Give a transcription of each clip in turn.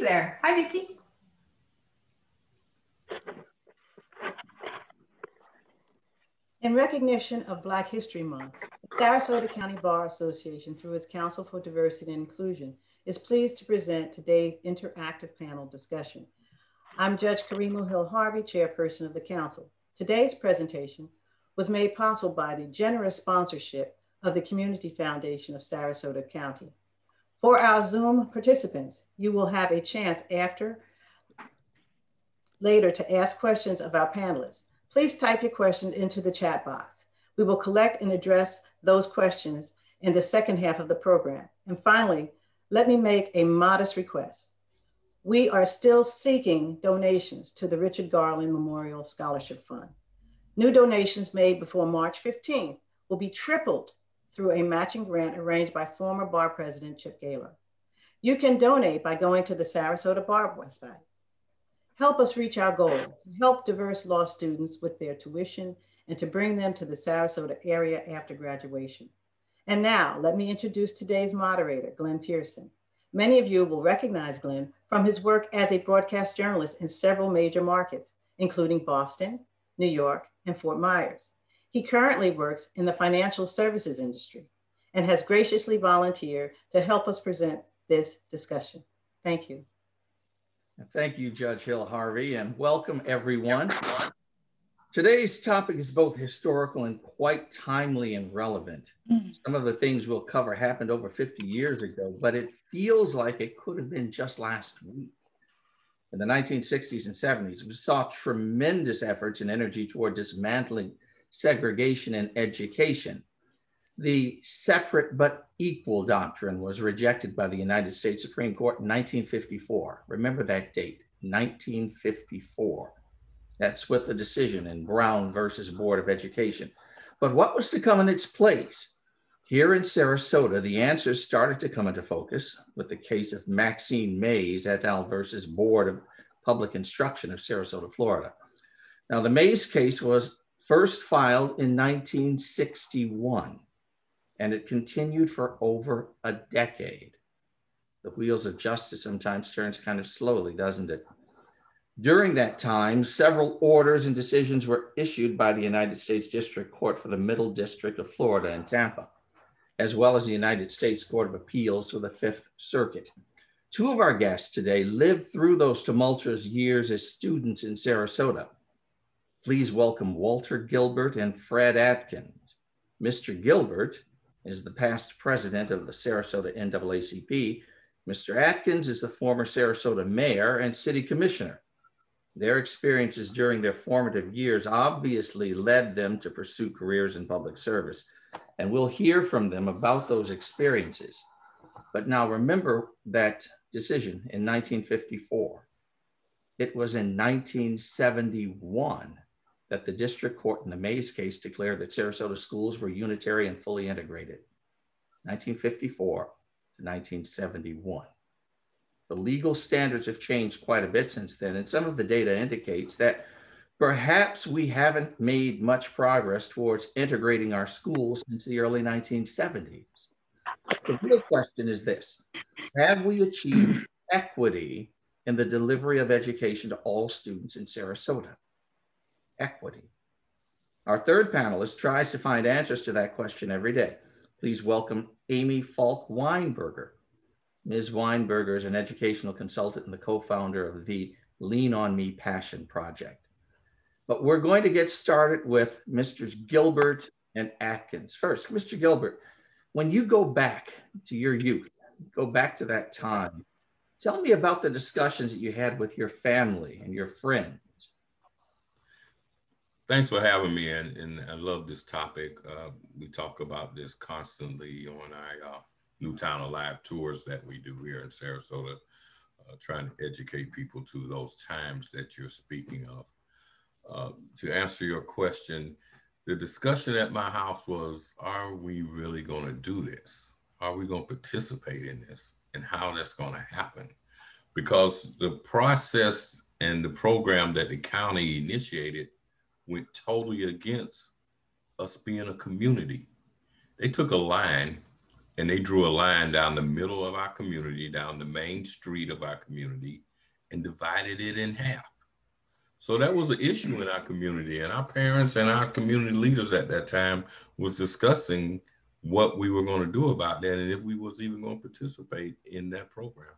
Vicky's there. Hi, Vicky. In recognition of Black History Month, the Sarasota County Bar Association, through its Council for Diversity and Inclusion, is pleased to present today's interactive panel discussion. I'm Judge Karima Hill Harvey, Chairperson of the Council. Today's presentation was made possible by the generous sponsorship of the Community Foundation of Sarasota County. For our Zoom participants, you will have a chance after later to ask questions of our panelists. Please type your questions into the chat box. We will collect and address those questions in the second half of the program. And finally, let me make a modest request. We are still seeking donations to the Richard Garland Memorial Scholarship Fund. New donations made before March 15th will be tripled through a matching grant arranged by former bar president Chip Gaylor. You can donate by going to the Sarasota Bar website help us reach our goal to help diverse law students with their tuition and to bring them to the Sarasota area after graduation. And now, let me introduce today's moderator, Glenn Pearson. Many of you will recognize Glenn from his work as a broadcast journalist in several major markets, including Boston, New York, and Fort Myers. He currently works in the financial services industry and has graciously volunteered to help us present this discussion. Thank you. Thank you, Judge Hill Harvey, and welcome everyone. Today's topic is both historical and quite timely and relevant. Mm. Some of the things we'll cover happened over 50 years ago, but it feels like it could have been just last week. In the 1960s and 70s, we saw tremendous efforts and energy toward dismantling segregation in education the separate but equal doctrine was rejected by the United States Supreme Court in 1954. Remember that date, 1954. That's with the decision in Brown versus Board of Education. But what was to come in its place? Here in Sarasota, the answers started to come into focus with the case of Maxine Mays et al. versus Board of Public Instruction of Sarasota, Florida. Now, the Mays case was first filed in 1961 and it continued for over a decade. The wheels of justice sometimes turns kind of slowly, doesn't it? During that time, several orders and decisions were issued by the United States District Court for the Middle District of Florida in Tampa, as well as the United States Court of Appeals for the Fifth Circuit. Two of our guests today lived through those tumultuous years as students in Sarasota. Please welcome Walter Gilbert and Fred Atkins. Mr. Gilbert is the past president of the Sarasota NAACP. Mr. Atkins is the former Sarasota mayor and city commissioner. Their experiences during their formative years obviously led them to pursue careers in public service, and we'll hear from them about those experiences. But now remember that decision in 1954. It was in 1971 that the district court in the Mays case declared that Sarasota schools were unitary and fully integrated. 1954 to 1971. The legal standards have changed quite a bit since then, and some of the data indicates that perhaps we haven't made much progress towards integrating our schools since the early 1970s. The real question is this Have we achieved equity in the delivery of education to all students in Sarasota? Equity? Our third panelist tries to find answers to that question every day. Please welcome Amy Falk Weinberger. Ms. Weinberger is an educational consultant and the co-founder of the Lean On Me Passion Project. But we're going to get started with Mr. Gilbert and Atkins. First, Mr. Gilbert, when you go back to your youth, go back to that time, tell me about the discussions that you had with your family and your friends Thanks for having me, and, and I love this topic. Uh, we talk about this constantly on our uh, Newtown Alive tours that we do here in Sarasota, uh, trying to educate people to those times that you're speaking of. Uh, to answer your question, the discussion at my house was, are we really going to do this? Are we going to participate in this? And how that's going to happen? Because the process and the program that the county initiated went totally against us being a community. They took a line and they drew a line down the middle of our community, down the main street of our community, and divided it in half. So that was an issue in our community, and our parents and our community leaders at that time was discussing what we were going to do about that, and if we was even going to participate in that program.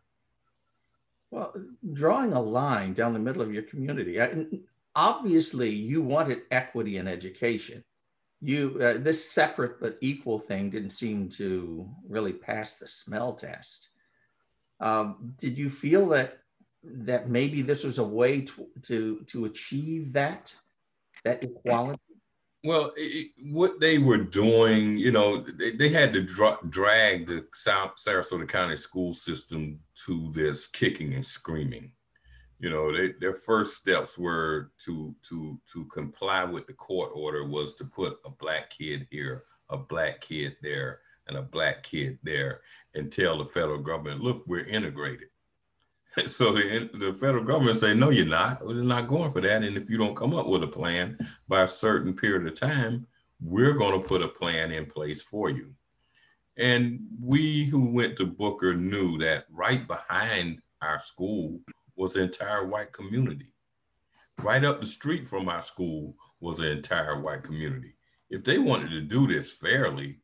Well, drawing a line down the middle of your community, obviously you wanted equity in education you uh, this separate but equal thing didn't seem to really pass the smell test. Um, did you feel that that maybe this was a way to to, to achieve that that equality? Well, it, what they were doing, you know, they, they had to dra- drag the South Sarasota County school system to this kicking and screaming you know, they, their first steps were to to to comply with the court order was to put a black kid here, a black kid there, and a black kid there, and tell the federal government, look, we're integrated. So the, the federal government say, no, you're not. We're not going for that. And if you don't come up with a plan by a certain period of time, we're going to put a plan in place for you. And we who went to Booker knew that right behind our school was the entire white community. Right up the street from our school was an entire white community. If they wanted to do this fairly,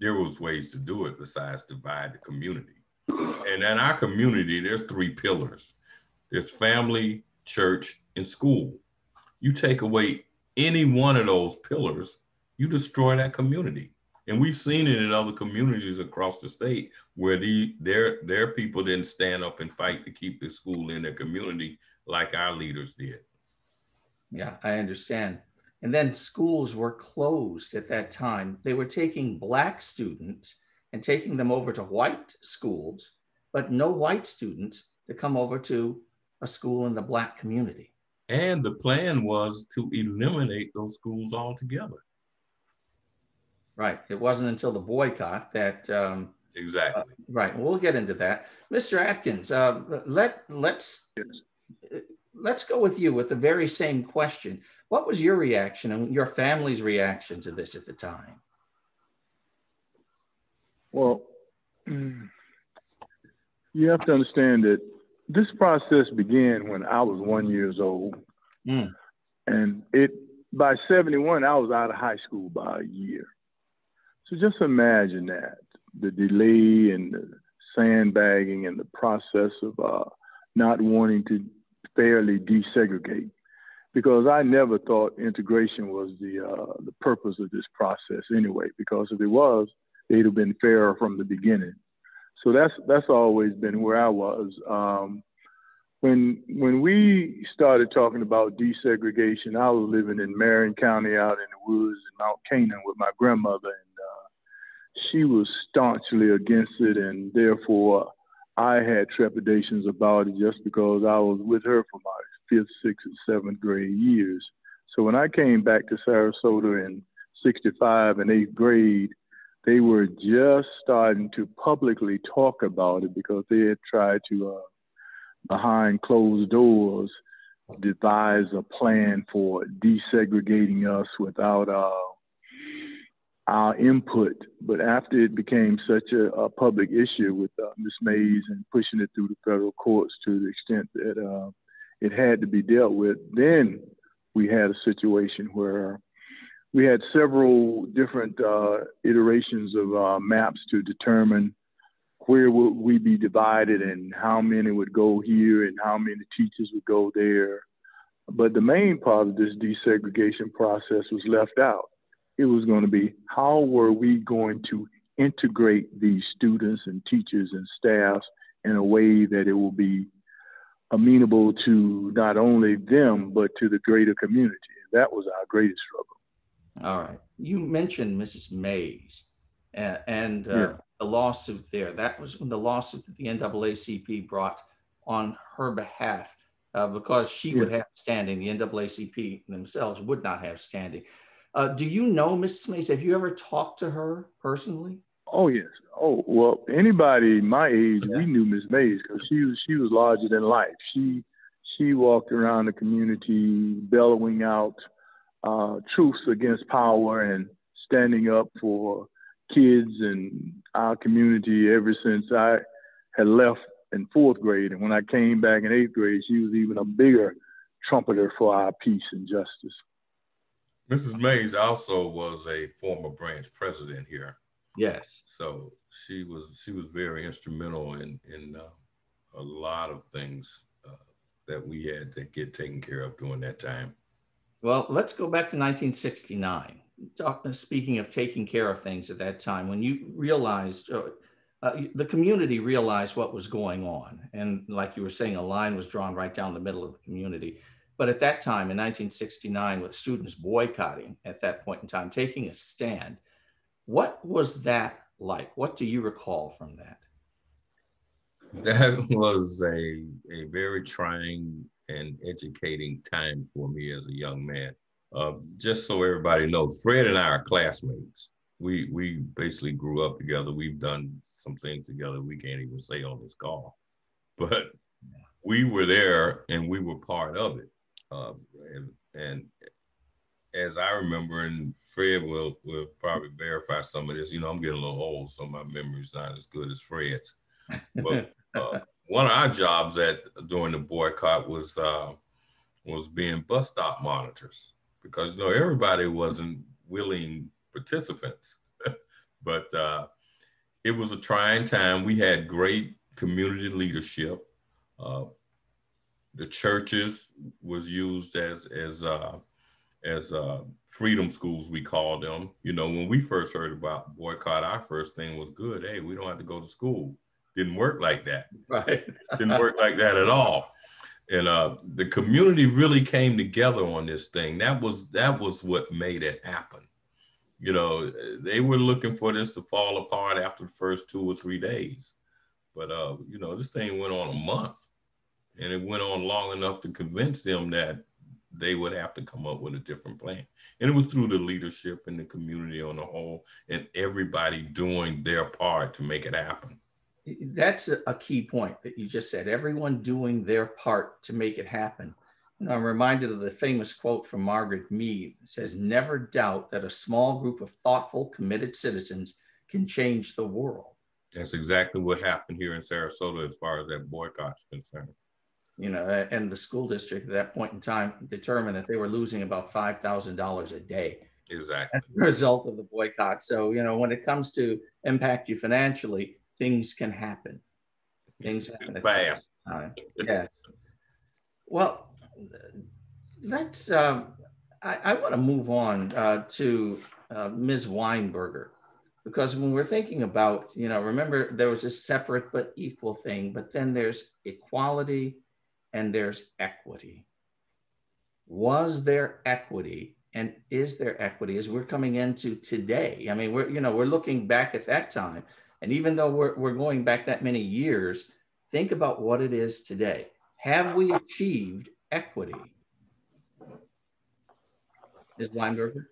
there was ways to do it besides divide the community. And in our community, there's three pillars. There's family, church, and school. You take away any one of those pillars, you destroy that community. And we've seen it in other communities across the state where the their their people didn't stand up and fight to keep the school in their community like our leaders did. Yeah, I understand. And then schools were closed at that time. They were taking black students and taking them over to white schools, but no white students to come over to a school in the black community. And the plan was to eliminate those schools altogether. Right. It wasn't until the boycott that. Um, exactly. Uh, right. We'll get into that, Mr. Atkins. Uh, let let's let's go with you with the very same question. What was your reaction and your family's reaction to this at the time? Well, you have to understand that this process began when I was one years old, mm. and it by 71 I was out of high school by a year. So just imagine that the delay and the sandbagging and the process of uh, not wanting to fairly desegregate. Because I never thought integration was the uh, the purpose of this process anyway. Because if it was, they'd have been fairer from the beginning. So that's that's always been where I was. Um, when when we started talking about desegregation, I was living in Marion County out in the woods in Mount Canaan with my grandmother, she was staunchly against it, and therefore I had trepidations about it just because I was with her for my fifth, sixth, and seventh grade years. So when I came back to Sarasota in 65 and eighth grade, they were just starting to publicly talk about it because they had tried to, uh, behind closed doors, devise a plan for desegregating us without uh, our input. But after it became such a, a public issue with uh, Ms. Mays and pushing it through the federal courts to the extent that uh, it had to be dealt with, then we had a situation where we had several different uh, iterations of uh, maps to determine where would we be divided and how many would go here and how many teachers would go there. But the main part of this desegregation process was left out it was going to be how were we going to integrate these students and teachers and staffs in a way that it will be amenable to not only them but to the greater community. That was our greatest struggle. All right. You mentioned Mrs. Mays and, and uh, yeah. the lawsuit there. That was when the lawsuit that the NAACP brought on her behalf uh, because she yeah. would have standing. The NAACP themselves would not have standing. Uh, do you know Mrs. Mays? Have you ever talked to her personally? Oh yes. Oh well, anybody my age, yeah. we knew Miss Mays because she was she was larger than life. She she walked around the community bellowing out uh, truths against power and standing up for kids and our community ever since I had left in fourth grade. And when I came back in eighth grade, she was even a bigger trumpeter for our peace and justice. Mrs. Mays also was a former branch president here. Yes. So she was she was very instrumental in in uh, a lot of things uh, that we had to get taken care of during that time. Well, let's go back to 1969. Talk, speaking of taking care of things at that time, when you realized uh, uh, the community realized what was going on, and like you were saying, a line was drawn right down the middle of the community. But at that time, in 1969, with students boycotting at that point in time, taking a stand, what was that like? What do you recall from that? That was a, a very trying and educating time for me as a young man. Uh, just so everybody knows, Fred and I are classmates. We we basically grew up together. We've done some things together we can't even say on this call, but we were there and we were part of it. Uh, and, and as I remember, and Fred will will probably verify some of this. You know, I'm getting a little old, so my memory's not as good as Fred's. But uh, one of our jobs at during the boycott was uh, was being bus stop monitors because you know everybody wasn't willing participants, but uh, it was a trying time. We had great community leadership. The churches was used as as uh, as uh, freedom schools, we called them. You know, when we first heard about boycott, our first thing was good. Hey, we don't have to go to school. Didn't work like that. Right. Didn't work like that at all. And uh, the community really came together on this thing. That was that was what made it happen. You know, they were looking for this to fall apart after the first two or three days. But uh, you know, this thing went on a month, and it went on long enough to convince them that they would have to come up with a different plan. And it was through the leadership and the community on the whole, and everybody doing their part to make it happen. That's a key point that you just said. Everyone doing their part to make it happen. And I'm reminded of the famous quote from Margaret Mead. It says, Never doubt that a small group of thoughtful, committed citizens can change the world. That's exactly what happened here in Sarasota as far as that boycott's concerned you know, and the school district at that point in time determined that they were losing about five thousand dollars a day. Exactly. As a result of the boycott. So, you know, when it comes to impact you financially, things can happen. Things happen fast. yes. Well, let's. Um, I, I want to move on uh, to uh, Ms. Weinberger because when we're thinking about, you know, remember there was a separate but equal thing, but then there's equality and there's equity. Was there equity and is there equity as we're coming into today? I mean, we're, you know, we're looking back at that time. And even though we're, we're going back that many years, think about what it is today. Have we achieved equity? Ms. Weinberger?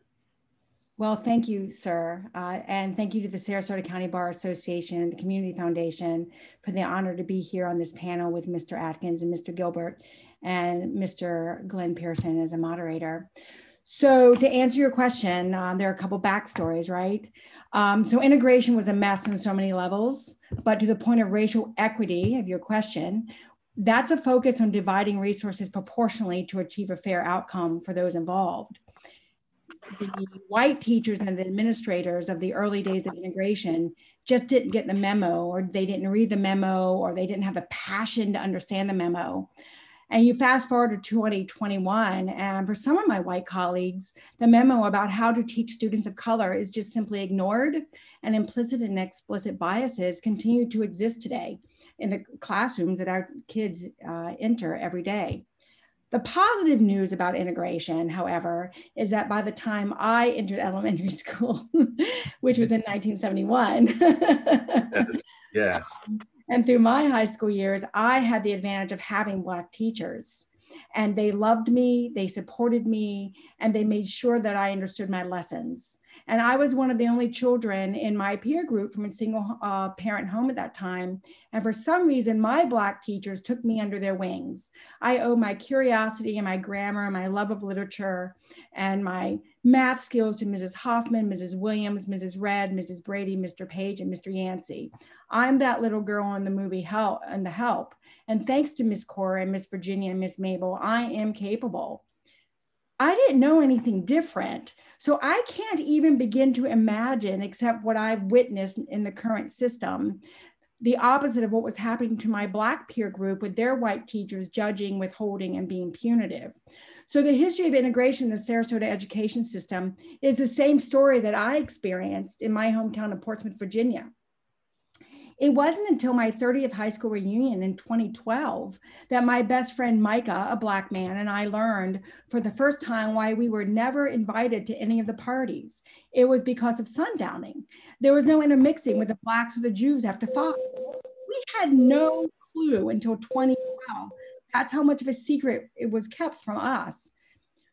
Well, thank you, sir. Uh, and thank you to the Sarasota County Bar Association and the Community Foundation for the honor to be here on this panel with Mr. Atkins and Mr. Gilbert and Mr. Glenn Pearson as a moderator. So to answer your question, um, there are a couple backstories, right? Um, so integration was a mess on so many levels, but to the point of racial equity of your question, that's a focus on dividing resources proportionally to achieve a fair outcome for those involved the white teachers and the administrators of the early days of integration just didn't get the memo or they didn't read the memo or they didn't have the passion to understand the memo. And you fast forward to 2021 and for some of my white colleagues the memo about how to teach students of color is just simply ignored and implicit and explicit biases continue to exist today in the classrooms that our kids uh, enter every day the positive news about integration, however, is that by the time I entered elementary school, which was in 1971, yeah. Um, and through my high school years, I had the advantage of having Black teachers and they loved me, they supported me, and they made sure that I understood my lessons. And I was one of the only children in my peer group from a single uh, parent home at that time. And for some reason, my Black teachers took me under their wings. I owe my curiosity and my grammar, and my love of literature, and my math skills to Mrs. Hoffman, Mrs. Williams, Mrs. Red, Mrs. Brady, Mr. Page, and Mr. Yancey. I'm that little girl in the movie Help and the Help. And thanks to Miss Cora and Miss Virginia and Miss Mabel, I am capable. I didn't know anything different. So I can't even begin to imagine, except what I've witnessed in the current system, the opposite of what was happening to my Black peer group with their white teachers judging, withholding, and being punitive. So the history of integration in the Sarasota education system is the same story that I experienced in my hometown of Portsmouth, Virginia. It wasn't until my 30th high school reunion in 2012 that my best friend Micah, a Black man, and I learned for the first time why we were never invited to any of the parties. It was because of sundowning. There was no intermixing with the Blacks or the Jews after five. We had no clue until 2012. That's how much of a secret it was kept from us.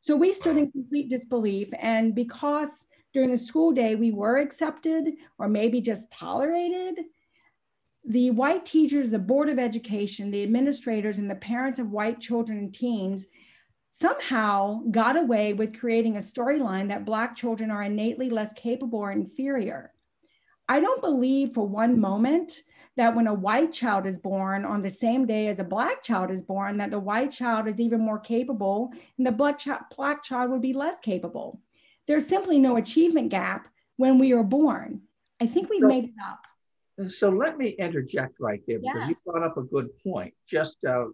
So we stood in complete disbelief. And because during the school day we were accepted or maybe just tolerated, the white teachers, the Board of Education, the administrators, and the parents of white children and teens somehow got away with creating a storyline that Black children are innately less capable or inferior. I don't believe for one moment that when a white child is born on the same day as a Black child is born, that the white child is even more capable and the Black, ch- black child would be less capable. There's simply no achievement gap when we are born. I think we've so, made it up. So let me interject right there because yes. you brought up a good point. Just uh,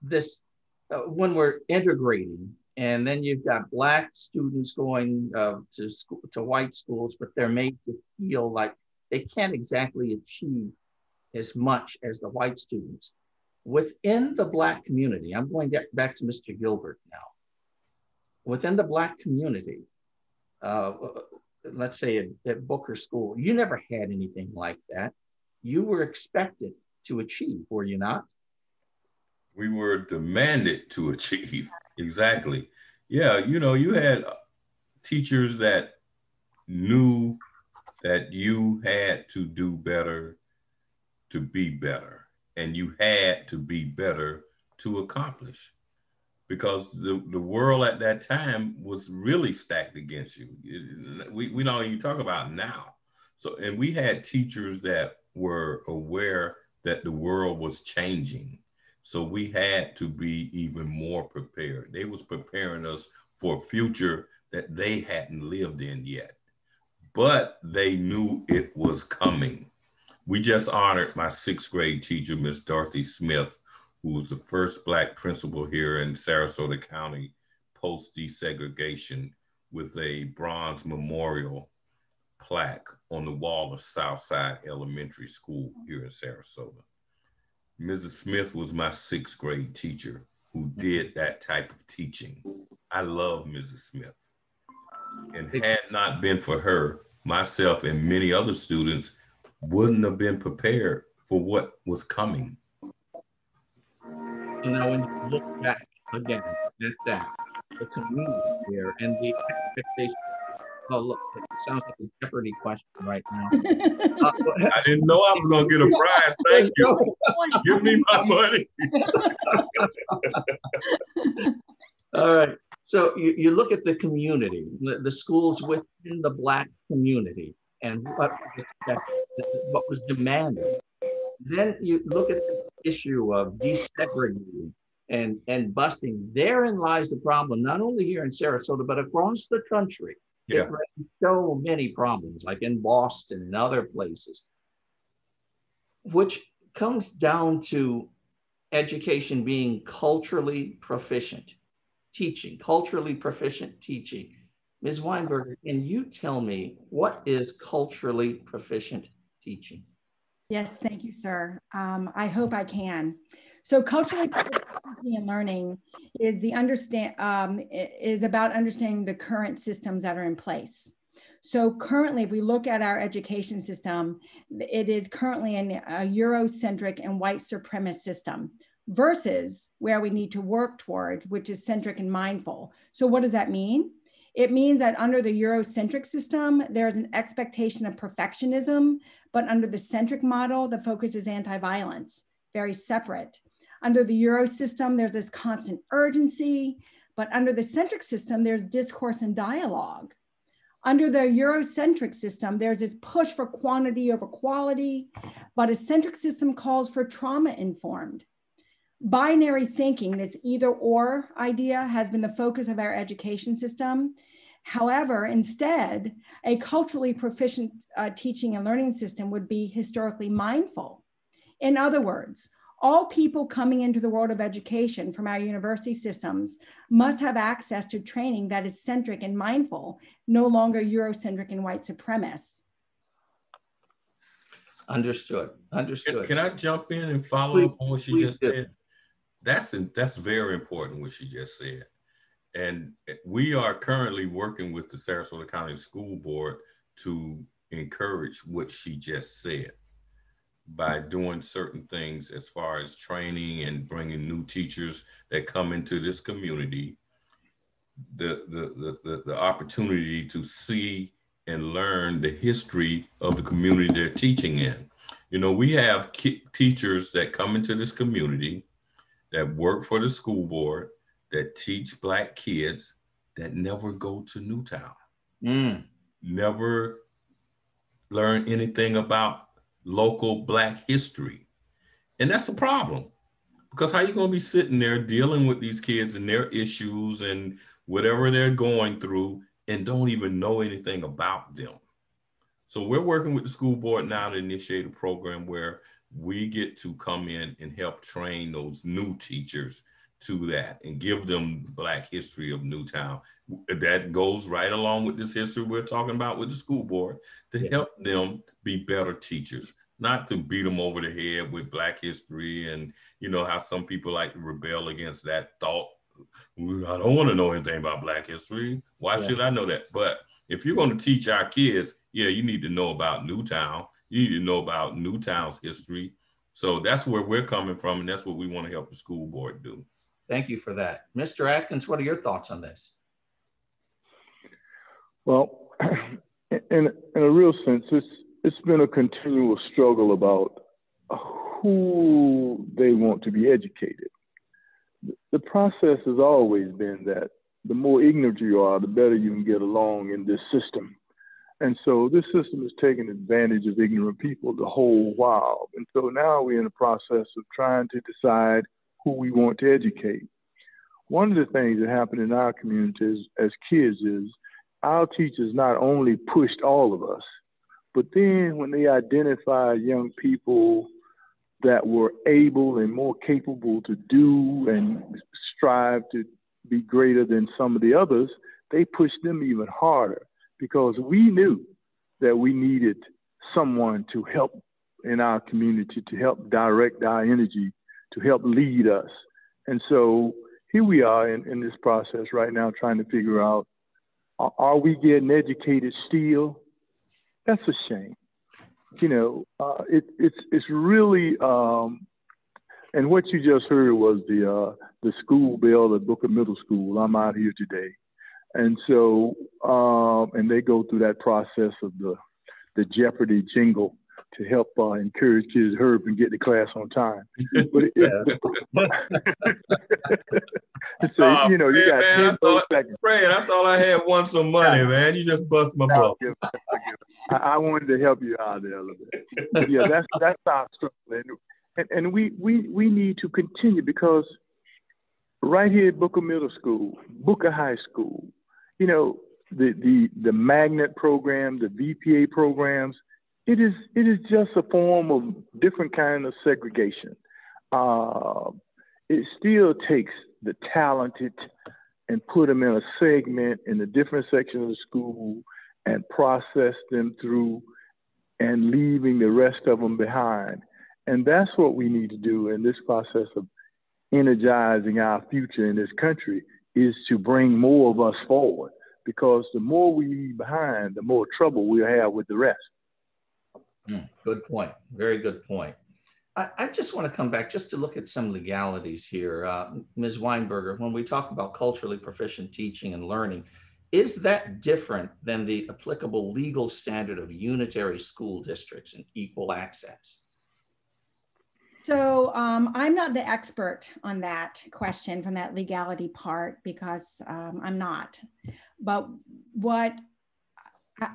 this, uh, when we're integrating, and then you've got black students going uh, to school, to white schools, but they're made to feel like they can't exactly achieve as much as the white students. Within the black community, I'm going back to Mr. Gilbert now. Within the black community, uh, let's say at, at Booker School, you never had anything like that. You were expected to achieve, were you not? We were demanded to achieve. Exactly. Yeah, you know, you had teachers that knew that you had to do better to be better, and you had to be better to accomplish because the, the world at that time was really stacked against you. We, we know you talk about now. So, and we had teachers that were aware that the world was changing. So we had to be even more prepared. They was preparing us for a future that they hadn't lived in yet, but they knew it was coming. We just honored my sixth grade teacher, Miss Dorothy Smith, who was the first Black principal here in Sarasota County post desegregation with a bronze memorial plaque on the wall of Southside Elementary School here in Sarasota. Mrs. Smith was my sixth grade teacher who did that type of teaching. I love Mrs. Smith. And had not been for her, myself and many other students wouldn't have been prepared for what was coming. So now when you look back again at that, the community there and the expectations. Oh, look, it sounds like a Jeopardy question right now. Uh, I didn't know I was going to get a prize. Thank you. Give me my money. All right. So you, you look at the community, the, the schools within the Black community, and what was what was demanded then you look at this issue of desegregating and, and busing. Therein lies the problem, not only here in Sarasota, but across the country. Yeah. so many problems, like in Boston and other places, which comes down to education being culturally proficient, teaching, culturally proficient teaching. Ms. Weinberger, can you tell me what is culturally proficient teaching? Yes, thank you, sir. Um, I hope I can. So culturally and learning is the understand um, is about understanding the current systems that are in place. So currently, if we look at our education system, it is currently an, a Eurocentric and white supremacist system versus where we need to work towards, which is centric and mindful. So what does that mean? It means that under the Eurocentric system, there's an expectation of perfectionism, but under the centric model, the focus is anti-violence, very separate. Under the Euro system, there's this constant urgency, But under the centric system, there's discourse and dialogue. Under the Eurocentric system, there's this push for quantity over quality, but a centric system calls for trauma informed. Binary thinking, this either or idea, has been the focus of our education system. However, instead, a culturally proficient uh, teaching and learning system would be historically mindful. In other words, all people coming into the world of education from our university systems must have access to training that is centric and mindful, no longer Eurocentric and white supremacist. Understood. Understood. Can, can, I jump in and follow please, up on what she just said? That's that's very important what she just said. And we are currently working with the Sarasota County School Board to encourage what she just said by doing certain things as far as training and bringing new teachers that come into this community the, the, the, the, the opportunity to see and learn the history of the community they're teaching in. You know, we have teachers that come into this community that work for the school board, that teach Black kids that never go to Newtown, mm. never learn anything about local black history. And that's a problem because how you going to be sitting there dealing with these kids and their issues and whatever they're going through and don't even know anything about them. So we're working with the school board now to initiate a program where we get to come in and help train those new teachers to that and give them black history of Newtown. That goes right along with this history we're talking about with the school board to yeah. help them be better teachers, not to beat them over the head with black history and you know how some people like to rebel against that thought. I don't want to know anything about black history. Why yeah. should I know that? But if you're going to teach our kids, yeah, you need to know about Newtown. You need to know about Newtown's history. So that's where we're coming from, and that's what we want to help the school board do. Thank you for that. Mr. Atkins, what are your thoughts on this? Well, in, in a real sense, it's, it's been a continual struggle about who they want to be educated. The process has always been that the more ignorant you are, the better you can get along in this system. And so this system is taking advantage of ignorant people the whole while. And so now we're in the process of trying to decide who we want to educate. One of the things that happened in our communities as kids is our teachers not only pushed all of us, but then when they identified young people that were able and more capable to do and strive to be greater than some of the others, they pushed them even harder because we knew that we needed someone to help in our community, to help direct our energy to help lead us. And so here we are in, in this process right now trying to figure out are we getting educated still? That's a shame. You know, uh, it, it's it's really, um, and what you just heard was the uh, the school bell at Booker Middle School. I'm out here today, and so um, and they go through that process of the the Jeopardy jingle to help uh, encourage kids up and get to class on time. But it, so oh, you know, you got man, 10 I thought, seconds. Fred, I thought I had won some money, yeah. man. You just bust my bubble. I, I, wanted to help you out there a little bit. But yeah, that's that's our struggle, and, and we we we need to continue because right here at Booker Middle School, Booker High School, you know, the the the magnet program, the VPA programs, it is it is just a form of different kind of segregation. Uh, it still takes the talented and put them in a segment in a different section of the school and process them through and leaving the rest of them behind. And that's what we need to do in this process of energizing our future in this country is to bring more of us forward because the more we leave behind, the more trouble we'll have with the rest. Mm, good point. Very good point. I, I, just want to come back just to look at some legalities here. Uh, Ms. Weinberger, when we talk about culturally proficient teaching and learning, is that different than the applicable legal standard of unitary school districts and equal access? So um, I'm not the expert on that question from that legality part because um, I'm not. But what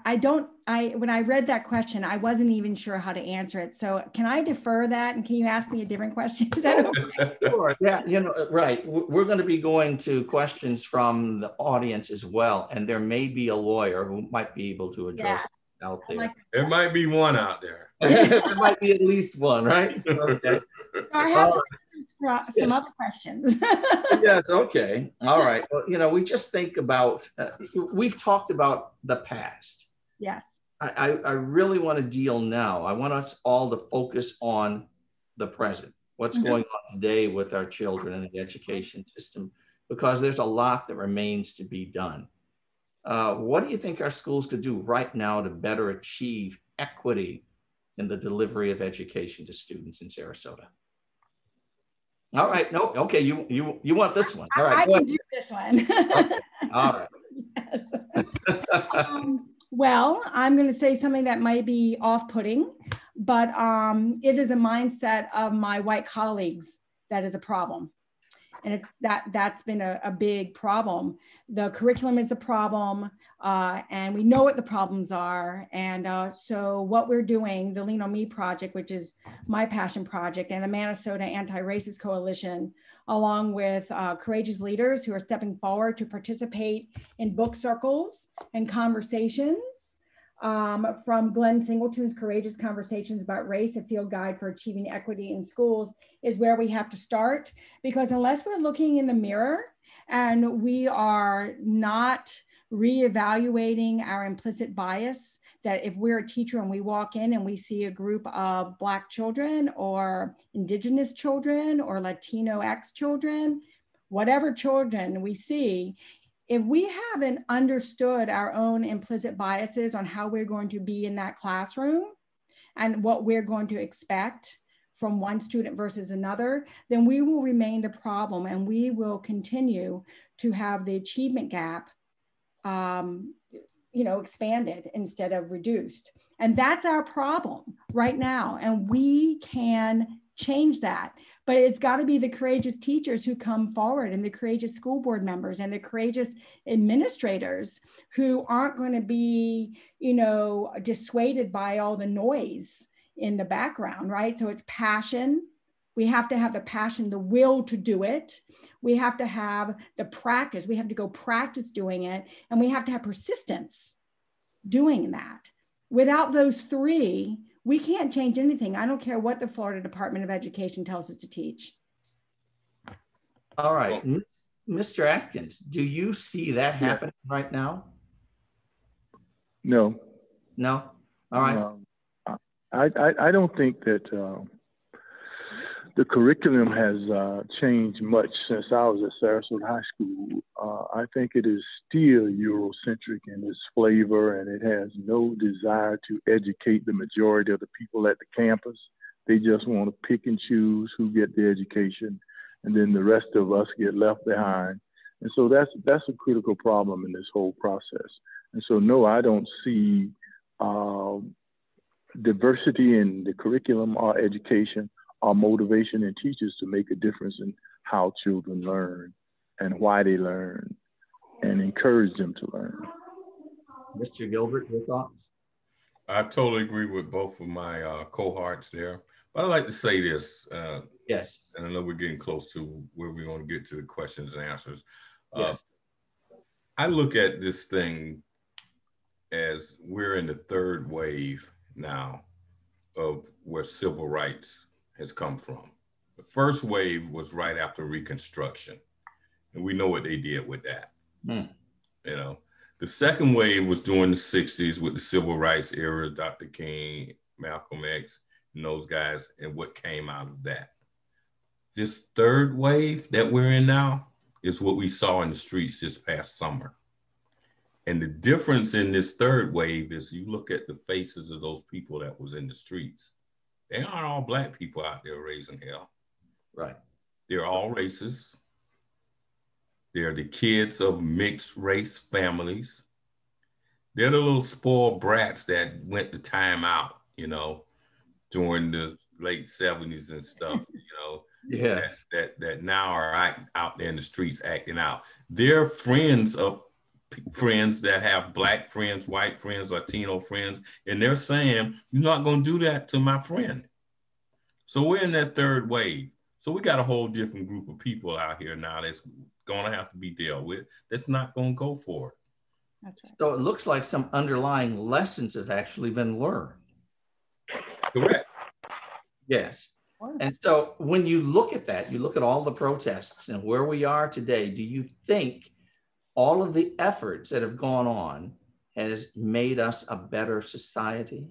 I don't, I, when I read that question, I wasn't even sure how to answer it. So can I defer that? And can you ask me a different question? Is that okay? sure. Yeah, you know, right. We're going to be going to questions from the audience as well. And there may be a lawyer who might be able to address yeah. Out there. Like there might be one out there. there might be at least one, right? Okay. I have uh, some yes. other questions. yes, okay. All right. Well, you know, we just think about, uh, we've talked about the past. Yes. I, I really want to deal now. I want us all to focus on the present, what's mm-hmm. going on today with our children and the education system, because there's a lot that remains to be done. Uh, what do you think our schools could do right now to better achieve equity in the delivery of education to students in Sarasota? All right. No. Okay. You you you want this one? All right. I, I can do this one. okay. All right. Yes. um, well, I'm going to say something that might be off-putting, but um, it is a mindset of my white colleagues that is a problem and it's that that's been a, a big problem. The curriculum is the problem, uh, and we know what the problems are. And uh, so what we're doing, the Lean on Me project, which is my passion project, and the Minnesota Anti-Racist Coalition, along with uh, courageous leaders who are stepping forward to participate in book circles and conversations um, from Glenn Singleton's Courageous Conversations About Race, a field guide for achieving equity in schools, is where we have to start. Because unless we're looking in the mirror and we are not reevaluating our implicit bias, that if we're a teacher and we walk in and we see a group of Black children or Indigenous children or Latino X children, whatever children we see, if we haven't understood our own implicit biases on how we're going to be in that classroom and what we're going to expect from one student versus another, then we will remain the problem and we will continue to have the achievement gap um, you know, expanded instead of reduced. And that's our problem right now. And we can change that. But it's got to be the courageous teachers who come forward and the courageous school board members and the courageous administrators who aren't going to be you know dissuaded by all the noise in the background right? So it's passion. We have to have the passion the will to do it. We have to have the practice. We have to go practice doing it. And we have to have persistence doing that. Without those three we can't change anything. I don't care what the Florida Department of Education tells us to teach. All right. Mr. Atkins, do you see that happening yeah. right now? No. No? All right. Um, I, I, I, don't think that uh, the curriculum has uh, changed much since I was at Sarasota High School. Uh, I think it is still Eurocentric in its flavor, and it has no desire to educate the majority of the people at the campus. They just want to pick and choose who get the education, and then the rest of us get left behind. And so that's that's a critical problem in this whole process. And so no, I don't see uh, diversity in the curriculum or education our motivation in teachers to make a difference in how children learn and why they learn and encourage them to learn. Mr. Gilbert, your thoughts? I totally agree with both of my uh, cohorts there. But I'd like to say this. Uh, yes. And I know we're getting close to where we're going to get to the questions and answers. Uh, yes. I look at this thing as we're in the third wave now of where civil rights has come from. The first wave was right after Reconstruction, and we know what they did with that. Mm. You know, the second wave was during the 60s with the civil rights era, Dr. King, Malcolm X, and those guys, and what came out of that. This third wave that we're in now is what we saw in the streets this past summer. And the difference in this third wave is you look at the faces of those people that was in the streets. They aren't all black people out there raising hell. Right. They're all races. They're the kids of mixed race families. They're the little spoiled brats that went to time out, you know, during the late 70s and stuff, you know, yeah. that, that, that now are act, out there in the streets acting out. They're friends of friends that have black friends, white friends, Latino friends, and they're saying, You're not going to do that to my friend. So we're in that third wave. So we got a whole different group of people out here now that's going to have to be dealt with. That's not going to go for it. Right. So it looks like some underlying lessons have actually been learned. Correct. Yes. And so when you look at that, you look at all the protests and where we are today, do you think all of the efforts that have gone on has made us a better society?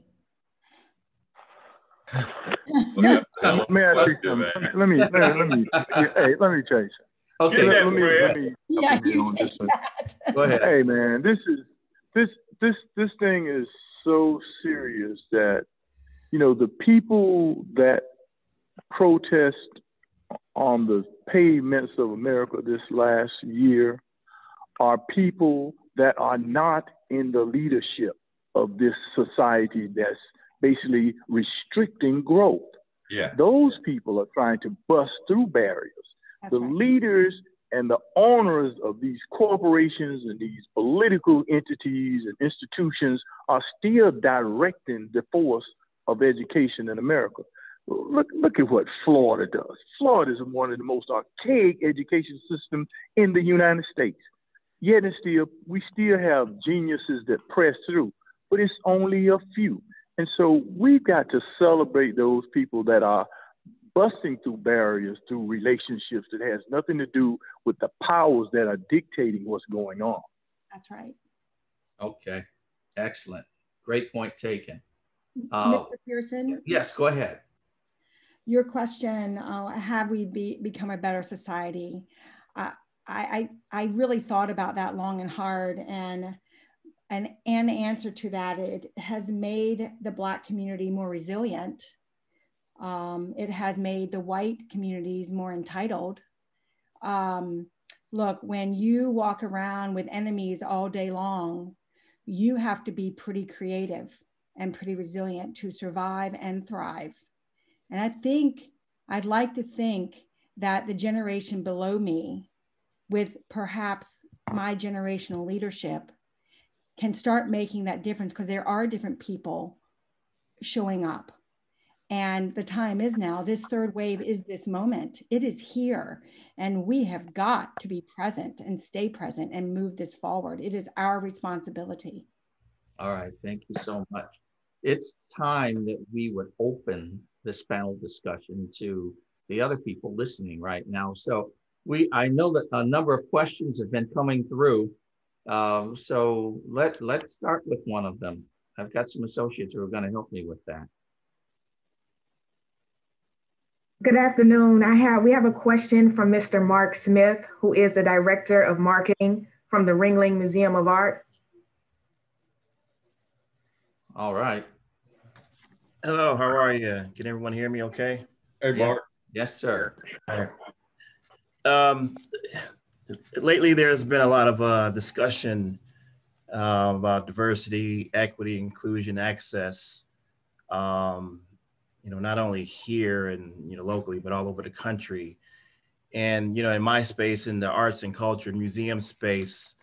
let, me ask you something. Let me, let me, let me, hey, let me tell you something. Okay, let, let, me, let me, yeah, you take that. Go ahead. Hey, man, this is this this this thing is so serious that you know the people that protest on the pavements of America this last year are people that are not in the leadership of this society that's basically restricting growth. Yeah. Those people are trying to bust through barriers. That's the right. leaders and the owners of these corporations and these political entities and institutions are still directing the force of education in America. Look, look at what Florida does. Florida is one of the most archaic education systems in the United States. Yet and still, we still have geniuses that press through, but it's only a few. And so we've got to celebrate those people that are busting through barriers through relationships that has nothing to do with the powers that are dictating what's going on. That's right. Okay, excellent. Great point taken. Uh, Mr. Pearson? Yes, go ahead. Your question, uh, have we be, become a better society? Uh, I, I, I really thought about that long and hard and and an answer to that, it has made the Black community more resilient. Um, it has made the white communities more entitled. Um, look, when you walk around with enemies all day long, you have to be pretty creative and pretty resilient to survive and thrive. And I think, I'd like to think that the generation below me, with perhaps my generational leadership, can start making that difference because there are different people showing up. And the time is now. This third wave is this moment. It is here. And we have got to be present and stay present and move this forward. It is our responsibility. All right. Thank you so much. It's time that we would open this panel discussion to the other people listening right now. So we I know that a number of questions have been coming through. Um, so let, let's start with one of them. I've got some associates who are going to help me with that. Good afternoon. I have we have a question from Mr. Mark Smith, who is the Director of Marketing from the Ringling Museum of Art. All right. Hello, how are you? Can everyone hear me okay? Hey, Mark. Yes, sir. Um, lately, there's been a lot of uh, discussion uh, about diversity, equity, inclusion, access. Um, you know, not only here and you know locally, but all over the country. And you know, in my space, in the arts and culture museum space,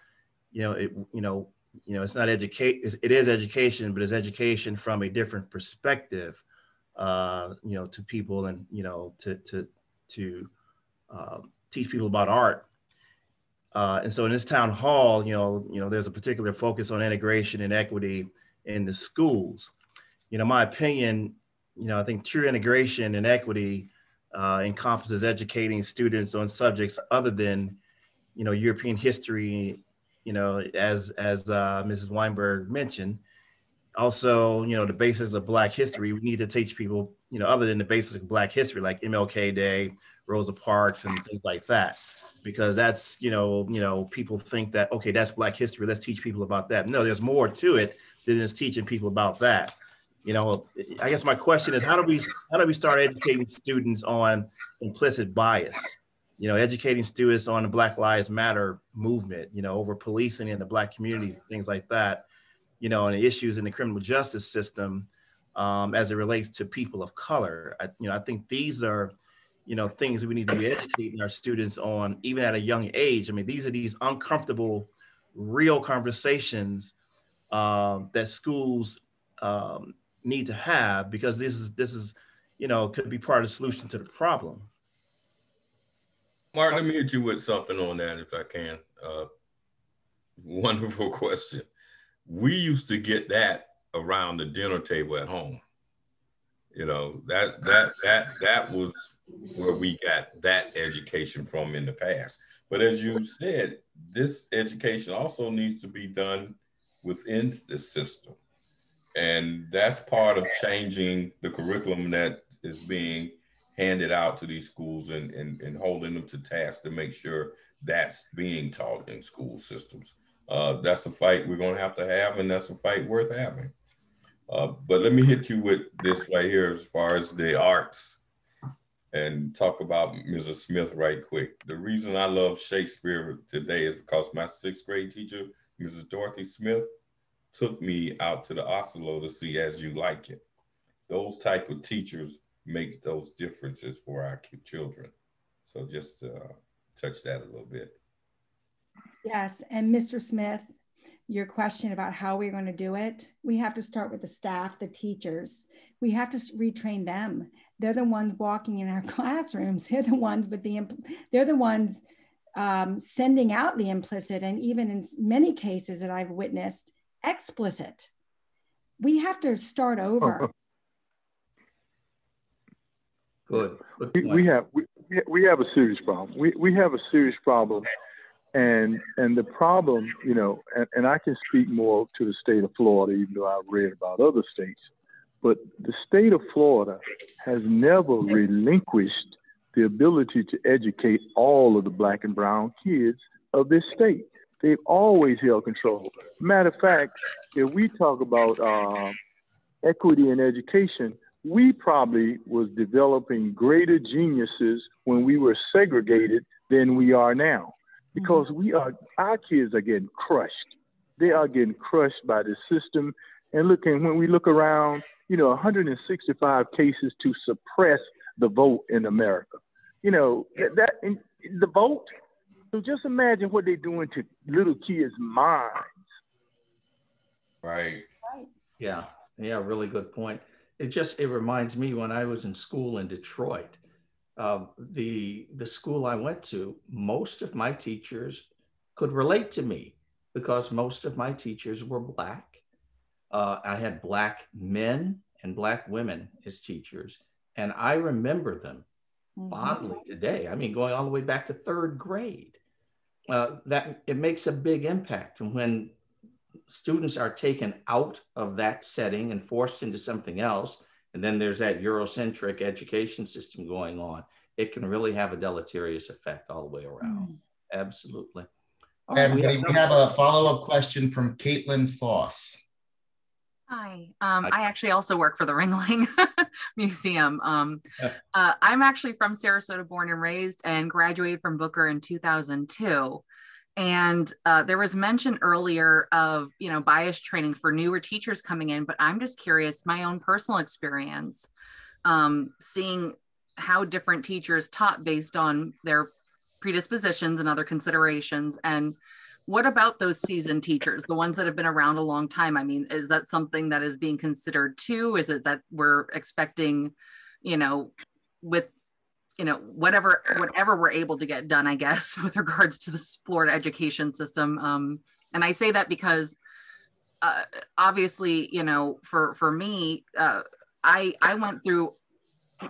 you know, it you know, you know, it's not educate. It is education, but it's education from a different perspective. Uh, you know, to people and you know, to to to um, teach people about art uh, and so in this town hall, you know, you know, there's a particular focus on integration and equity in the schools. You know, my opinion, you know, I think true integration and equity uh, encompasses educating students on subjects other than, you know, European history. You know, as as uh, Mrs. Weinberg mentioned, also, you know, the basis of Black history. We need to teach people, you know, other than the basis of Black history, like MLK Day, Rosa Parks, and things like that because that's you know you know people think that okay that's black history let's teach people about that. No there's more to it than just teaching people about that. You know i guess my question is how do we how do we start educating students on implicit bias? You know educating students on the black lives matter movement you know over policing in the black communities things like that you know and the issues in the criminal justice system um, as it relates to people of color. I, you know, I think these are, you know, things we need to be educating our students on, even at a young age. I mean, these are these uncomfortable, real conversations um, that schools um, need to have because this is this is, you know, could be part of the solution to the problem. Mark, let me hit you with something on that if I can. Uh, wonderful question. We used to get that around the dinner table at home. You know, that that that that was where we got that education from in the past. But as you said, this education also needs to be done within the system. And that's part of changing the curriculum that is being handed out to these schools and, and, and holding them to task to make sure that's being taught in school systems. Uh, that's a fight we're going to have to have, and that's a fight worth having. Uh, but let me hit you with this right here as far as the arts and talk about Mrs. Smith right quick. The reason I love Shakespeare today is because my sixth grade teacher, Mrs. Dorothy Smith, took me out to the Asolo to see As You Like It. Those type of teachers make those differences for our children. So just uh, touch that a little bit. Yes, and Mr. Smith, your question about how we're going to do it, we have to start with the staff, the teachers. We have to retrain them. They're the ones walking in our classrooms. They're the ones with the they're the ones um, sending out the implicit, and even in many cases that I've witnessed, explicit. We have to start over. Good. Good we, we, have we, we have a serious problem. We we have a serious problem and and the problem, you know, and, and I can speak more to the state of Florida, even though I've read about other states, but the state of Florida has never relinquished the ability to educate all of the black and brown kids of this state. They've always held control. Matter of fact, if we talk about uh, equity in education, we probably was developing greater geniuses when we were segregated than we are now because mm-hmm. we are our kids are getting crushed. They are getting crushed by the system. And looking when we look around, you know, 165 cases to suppress the vote in America. You know that in, the vote. So just imagine what they're doing to little kids' minds. Right. Yeah. Yeah. Really good point. It just it reminds me when I was in school in Detroit uh, the the school I went to, most of my teachers could relate to me because most of my teachers were black. Uh, I had black men and black women as teachers, and I remember them mm-hmm. fondly today. I mean, going all the way back to third grade. Uh, that it makes a big impact, and when students are taken out of that setting and forced into something else, and then there's that Eurocentric education system going on. It can really have a deleterious effect all the way around. Mm. Absolutely. and we, have, we have a follow-up question from Caitlin Foss. Hi, um, I actually also work for the Ringling Museum. Um, uh, I'm actually from Sarasota, born and raised, and graduated from Booker in 2002 and uh, there was mention earlier of you know bias training for newer teachers coming in but i'm just curious my own personal experience um, seeing how different teachers taught based on their predispositions and other considerations. And what about those seasoned teachers the ones that have been around a long time? I mean is that something that is being considered too? Is it that we're expecting you know with you know whatever whatever we're able to get done i guess with regards to the florida education system. Um, and i say that because uh, obviously you know for for me uh, i i went through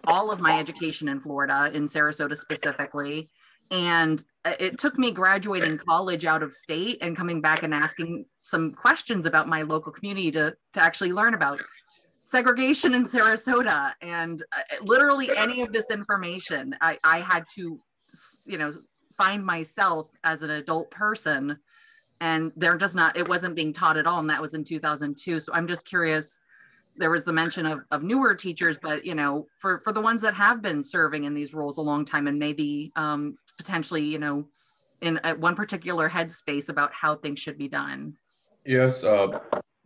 all of my education in florida in sarasota specifically. And it took me graduating college out of state and coming back and asking some questions about my local community to to actually learn about segregation in Sarasota and uh, literally any of this information I, I had to you know find myself as an adult person and they're just not it wasn't being taught at all and that was in 2002 so i'm just curious there was the mention of, of newer teachers but you know for for the ones that have been serving in these roles a long time and maybe um, potentially you know in a, one particular headspace about how things should be done. Yes uh,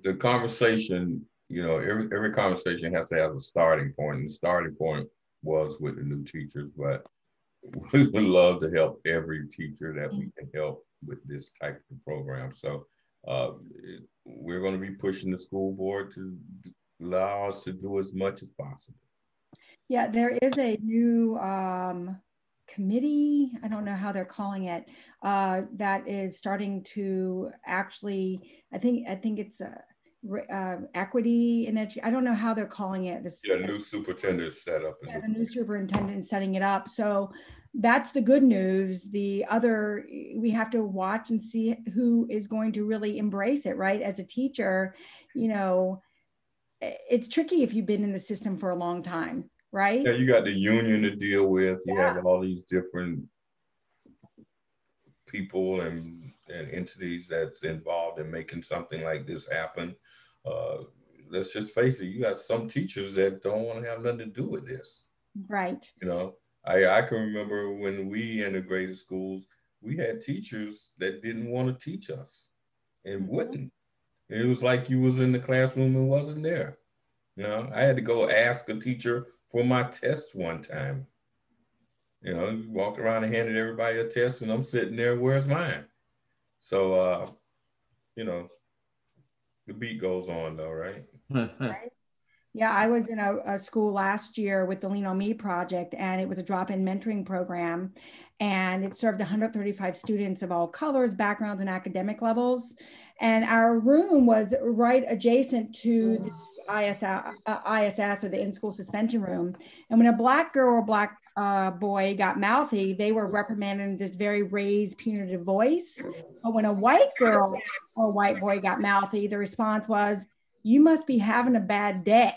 the conversation you know, every every conversation has to have a starting point, and the starting point was with the new teachers, but we would love to help every teacher that we can help with this type of program. So uh, we're going to be pushing the school board to allow us to do as much as possible. Yeah, there is a new um, committee. I don't know how they're calling it. Uh, that is starting to actually. I think. I think it's a. Uh, equity in education. I don't know how they're calling it. This, yeah, new superintendent set up. Yeah, the new superintendent setting it up. So that's the good news. The other, we have to watch and see who is going to really embrace it, right? As a teacher, you know, it's tricky if you've been in the system for a long time, right? Yeah, you got the union to deal with. You yeah. have all these different people and, and entities that's involved in making something like this happen. Uh, let's just face it, you got some teachers that don't want to have nothing to do with this. Right. You know, I, I can remember when we integrated schools, we had teachers that didn't want to teach us and mm-hmm. wouldn't. It was like you was in the classroom and wasn't there. You know, I had to go ask a teacher for my test one time. You know, just walked around and handed everybody a test, and I'm sitting there, where's mine? So, uh, you know, the beat goes on though, right? right. Yeah, I was in a, a, school last year with the Lean on Me project, and it was a drop in mentoring program. And it served 135 students of all colors, backgrounds, and academic levels. And our room was right adjacent to the ISS, uh, ISS or the in school suspension room. And when a Black girl or Black uh, boy got mouthy, they were reprimanded in this very raised, punitive voice. But when a white girl or white boy got mouthy, the response was, you must be having a bad day.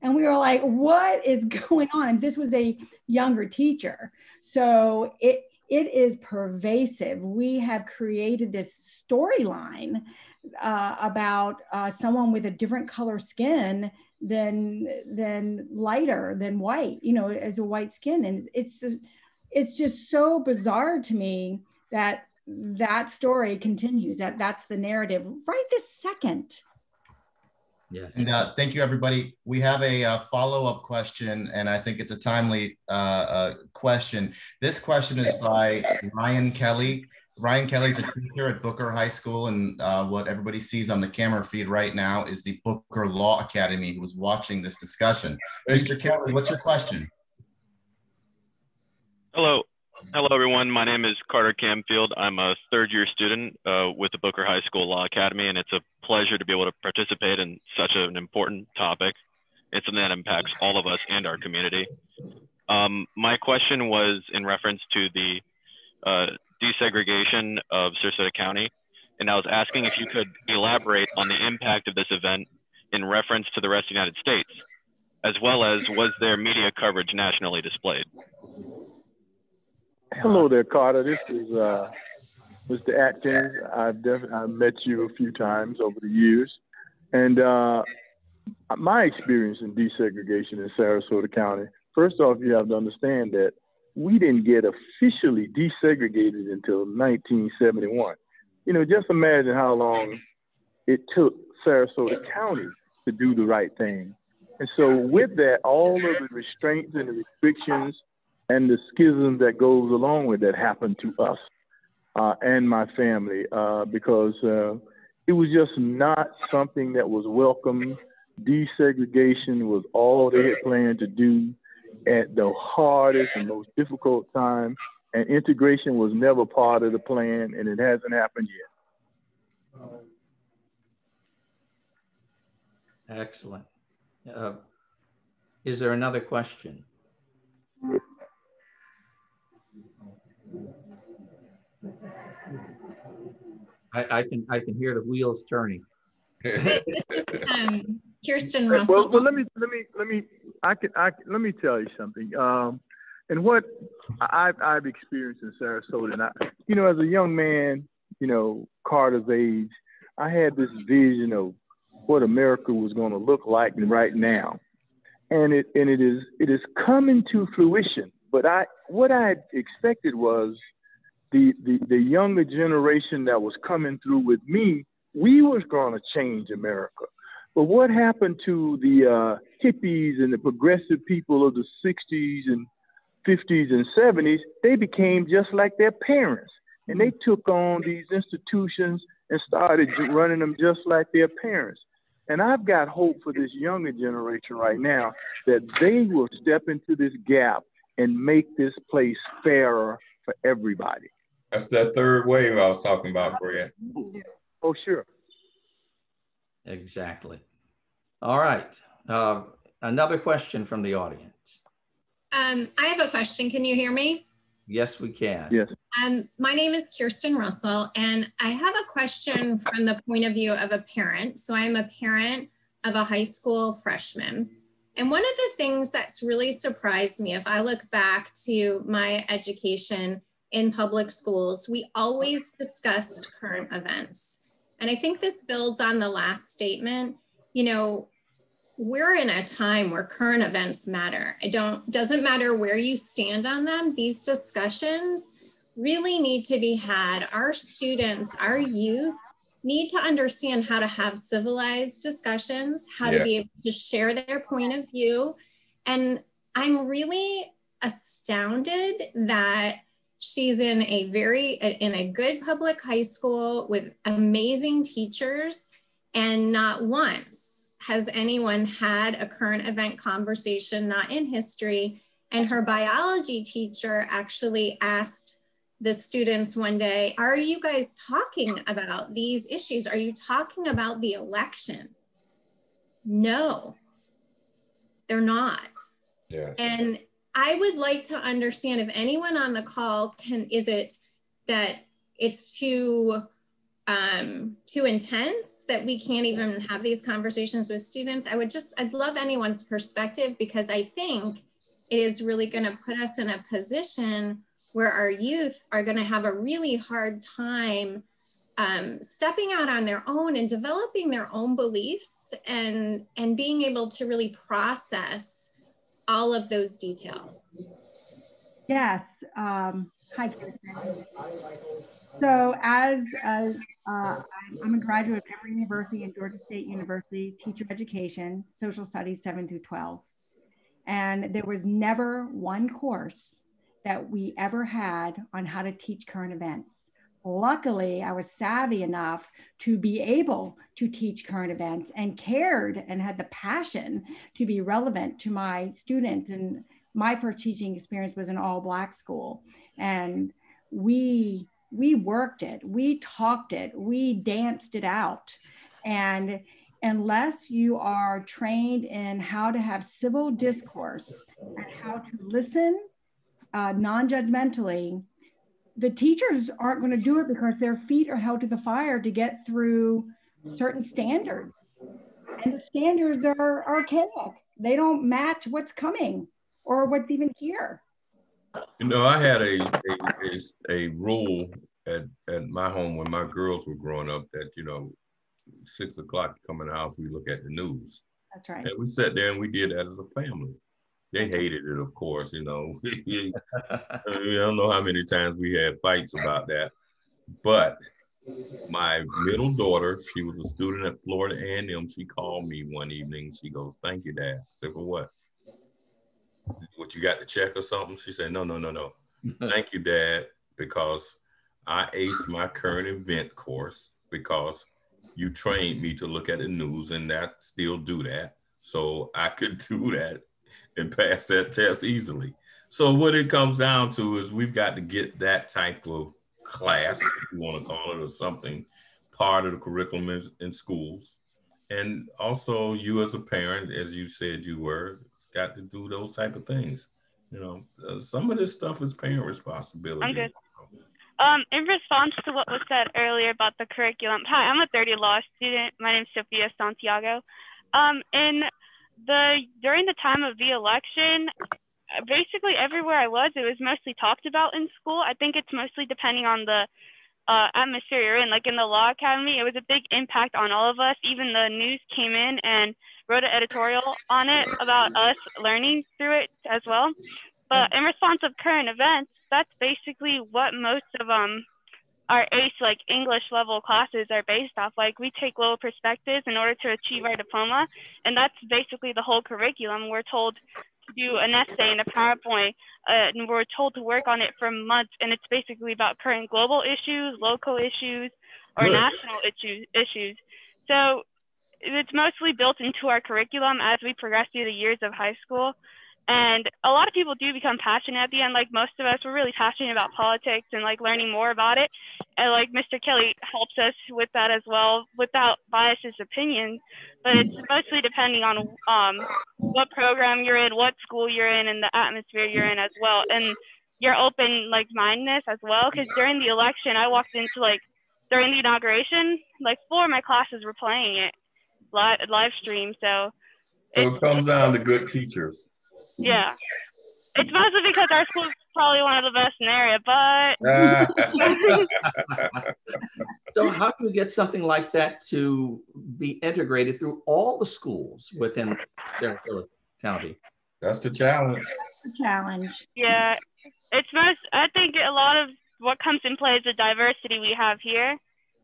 And we were like, what is going on? And this was a younger teacher. So it, it is pervasive. We have created this storyline uh, about uh, someone with a different color skin than than lighter than white, you know, as a white skin, and it's just, it's just so bizarre to me that that story continues. That that's the narrative right this second. Yeah. And uh, thank you, everybody. We have a uh, follow-up question, and I think it's a timely uh, uh question. This question is by Ryan Kelly. Ryan Kelly's a teacher at Booker High School, and uh, what everybody sees on the camera feed right now is the Booker Law Academy who is watching this discussion. Mr. Kelly, what's your question? Hello. Hello, everyone. My name is Carter Camfield. I'm a third year student uh, with the Booker High School Law Academy, and it's a pleasure to be able to participate in such an important topic. It's something that impacts all of us and our community. Um, my question was in reference to the uh, desegregation of Sarasota County, and I was asking if you could elaborate on the impact of this event in reference to the rest of the United States, as well as was there media coverage nationally displayed? Hello there, Carter. This is uh, Mr. Atkins. I've definitely I've met you a few times over the years, and uh, my experience in desegregation in Sarasota County. First off, you have to understand that we didn't get officially desegregated until 1971. You know, just imagine how long it took Sarasota County to do the right thing. And so, with that, all of the restraints and the restrictions and the schism that goes along with that happened to us uh, and my family uh, because uh, it was just not something that was welcome. Desegregation was all they had planned to do at the hardest and most difficult time, and integration was never part of the plan, and it hasn't happened yet. Excellent. Uh, is there another question? I, I, can I can hear the wheels turning. this is um, Kirsten Russell. Well, well, let me let me let me I can I let me tell you something. Um, and what I've I've experienced in Sarasota, and I, you know, as a young man, you know, Carter's age, I had this vision of what America was going to look like right now, and it and it is it is coming to fruition. But I what I expected was the, the, the younger generation that was coming through with me, we was going to change America. But what happened to the uh, hippies and the progressive people of the 60s and 50s and 70s? They became just like their parents. And they took on these institutions and started running them just like their parents. And I've got hope for this younger generation right now that they will step into this gap and make this place fairer for everybody. That's that third wave I was talking about, Brad. Oh, sure. Exactly. All right. Uh, another question from the audience. Um, I have a question. Can you hear me? Yes, we can. Yes. Um, my name is Kirsten Russell, and I have a question from the point of view of a parent. So I'm a parent of a high school freshman. And one of the things that's really surprised me, if I look back to my education in public schools, we always discussed current events. And I think this builds on the last statement. You know, we're in a time where current events matter. It don't doesn't matter where you stand on them. These discussions really need to be had. Our students, our youth need to understand how to have civilized discussions, how yeah. to be able to share their point of view. And I'm really astounded that she's in a very in a good public high school with amazing teachers and not once has anyone had a current event conversation not in history. And her biology teacher actually asked the students one day are you guys talking about these issues? Are you talking about the election? No they're not. Yes. and I would like to understand if anyone on the call can, is it that it's too um, too intense that we can't even have these conversations with students? I would just, I'd love anyone's perspective because I think it is really going to put us in a position where our youth are going to have a really hard time um, stepping out on their own and developing their own beliefs and and being able to really process all of those details. Yes. Um, hi, Kirsten. So as a, uh, I'm a graduate of Emory University and Georgia State University, teacher education, social studies 7 through 12. And there was never one course that we ever had on how to teach current events. Luckily, I was savvy enough to be able to teach current events and cared and had the passion to be relevant to my students. And my first teaching experience was an all black school. And we we worked it, we talked it, we danced it out. And unless you are trained in how to have civil discourse and how to listen uh, non judgmentally, the teachers aren't going to do it because their feet are held to the fire to get through certain standards. And the standards are archaic. They don't match what's coming or what's even here. You know, I had a a, a, a rule at, at my home when my girls were growing up that, you know, six o'clock coming out, we look at the news. That's right. And we sat there and we did that as a family. They hated it, of course, you know. I don't know how many times we had fights about that. But my middle daughter, she was a student at Florida A&M. She called me one evening. She goes, "Thank you, Dad." I said, "For what? What you got to check or something?" She said, "No, no, no, no. Thank you, Dad, because I aced my current event course because you trained me to look at the news and I still do that, so I could do that and pass that test easily. So what it comes down to is we've got to get that type of class, if you want to call it, or something, part of the curriculum in, in schools. And also you as a parent, as you said you were, got to do those type of things. You know, uh, some of this stuff is parent responsibility. I'm good. Um, in response to what was said earlier about the curriculum, hi, I'm a 30 law student. My name is Sophia Santiago. Um, in the during the time of the election, basically everywhere I was, it was mostly talked about in school. I think it's mostly depending on the uh, atmosphere you're in. Like in the law academy, it was a big impact on all of us. Even the news came in and wrote an editorial on it about us learning through it as well. But in response of current events, that's basically what most of um our AICE like English level classes are based off. Like we take global perspectives in order to achieve our diploma, and that's basically the whole curriculum. We're told to do an essay and a PowerPoint, uh, and we're told to work on it for months, and it's basically about current global issues, local issues, or Good. national issues. Issues. So it's mostly built into our curriculum as we progress through the years of high school. And a lot of people do become passionate at the end. Like most of us, we're really passionate about politics and like learning more about it. And like Mr. Kelly helps us with that as well without biased opinions. But it's mostly depending on um, what program you're in, what school you're in, and the atmosphere you're in as well. And your open like mindedness as well. Because during the election, I walked into like during the inauguration, like four of my classes were playing it live, live stream. So, so it comes down to good teachers. Yeah. It's mostly because our school is probably one of the best in the area, but. so, how can we get something like that to be integrated through all the schools within Sarasota County? That's the challenge. The challenge. Yeah, it's most. I think a lot of what comes in play is the diversity we have here,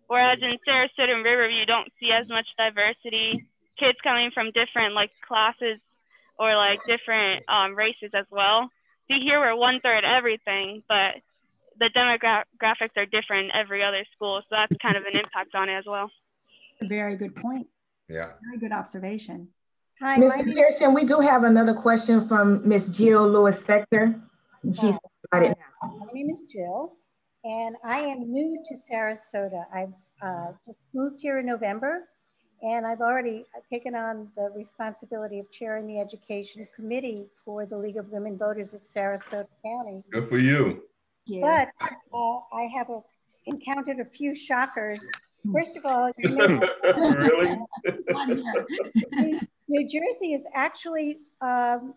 whereas in Sarasota and Riverview, you don't see as much diversity. Kids coming from different like classes or like different um, races as well. See, here we're one third everything, but the demographics are different in every other school, so that's kind of an impact on it as well. Very good point. Yeah. Very good observation. Hi, Mr. Pearson, we do have another question from Miss Jill Lewis Spector. She's got it now. My name is Jill, and I am new to Sarasota. I've uh, just moved here in November, and I've already taken on the responsibility of chairing the education committee for the League of Women Voters of Sarasota County. Good for you. But uh, I have a, encountered a few shockers. First of all, you know, really? New Jersey is actually um,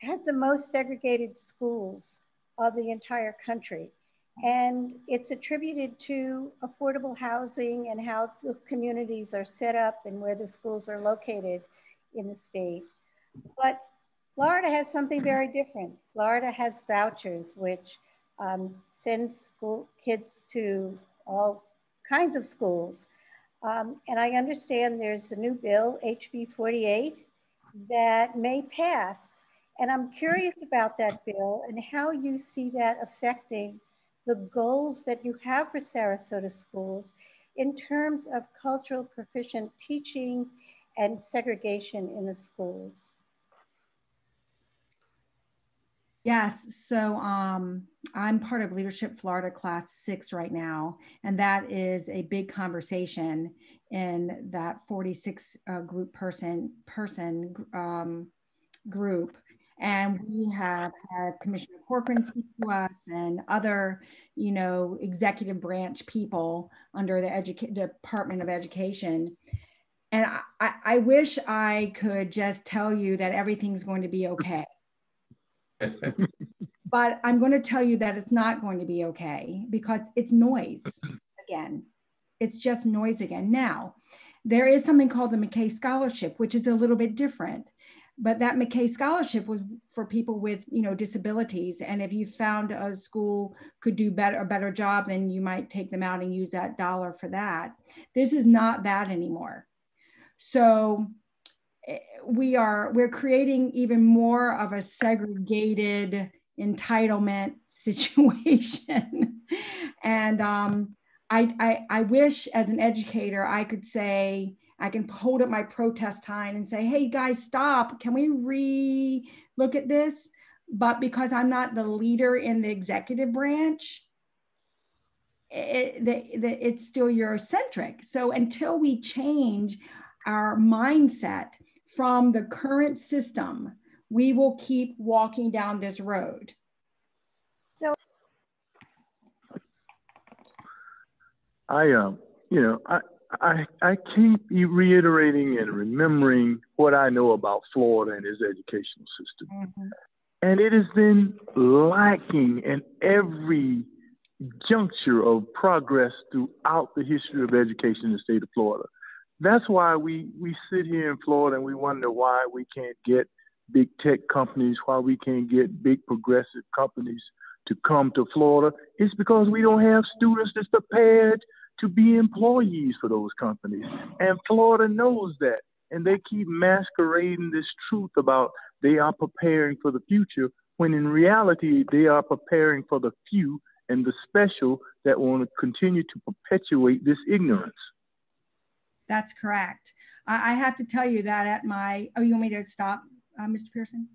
has the most segregated schools of the entire country. And it's attributed to affordable housing and how the communities are set up and where the schools are located in the state. But Florida has something very different. Florida has vouchers, which um, sends school kids to all kinds of schools. Um, and I understand there's a new bill, HB 48, that may pass. And I'm curious about that bill and how you see that affecting the goals that you have for Sarasota schools in terms of cultural proficient teaching and segregation in the schools? Yes, so um, I'm part of Leadership Florida Class 6 right now, and that is a big conversation in that 46 uh, group person person um, group and we have had Commissioner Corcoran speak to us and other, you know, executive branch people under the Educa- Department of Education. And I, I wish I could just tell you that everything's going to be okay. but I'm going to tell you that it's not going to be okay because it's noise again. It's just noise again. Now, there is something called the McKay Scholarship, which is a little bit different but that McKay scholarship was for people with you know disabilities. And if you found a school could do better a better job then you might take them out and use that dollar for that. This is not that anymore. So eh, we are we're creating even more of a segregated entitlement situation. And um, I, I i wish as an educator i could say I can hold up my protest sign and say, hey guys, stop. Can we re look at this? But because I'm not the leader in the executive branch, it, the, the, it's still Eurocentric. So until we change our mindset from the current system, we will keep walking down this road. So I um, you know, I I, I keep reiterating and remembering what I know about Florida and its educational system. Mm-hmm. And it has been lacking in every juncture of progress throughout the history of education in the state of Florida. That's why we, we sit here in Florida and we wonder why we can't get big tech companies, why we can't get big progressive companies to come to Florida, it's because we don't have students that's prepared to be employees for those companies. And Florida knows that. And they keep masquerading this truth about they are preparing for the future, when in reality, they are preparing for the few and the special that want to continue to perpetuate this ignorance. That's correct. I, have to tell you that at my, oh, you want me to stop, uh, Mr. Pearson?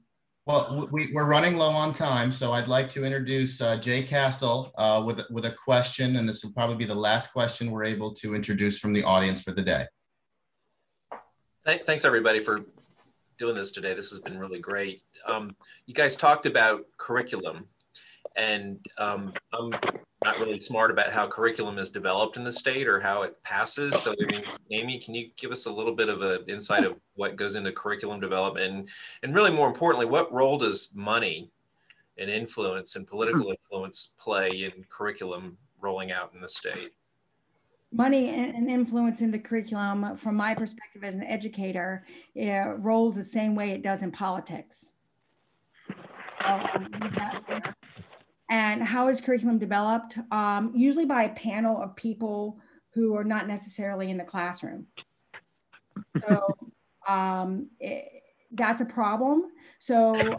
Well, we, are running low on time, so I'd like to introduce uh, Jay Castle uh, with, with a question, and this will probably be the last question we're able to introduce from the audience for the day. Thanks, everybody, for doing this today. This has been really great. Um, you guys talked about curriculum, and um, I'm not really smart about how curriculum is developed in the state or how it passes. So, I mean, Amy, can you give us a little bit of an insight of what goes into curriculum development? And, and really more importantly, what role does money and influence and political influence play in curriculum rolling out in the state? Money and influence in the curriculum, from my perspective as an educator, rolls the same way it does in politics. So, um, and how is curriculum developed? Um, usually by a panel of people who are not necessarily in the classroom. So um, it, that's a problem. So uh,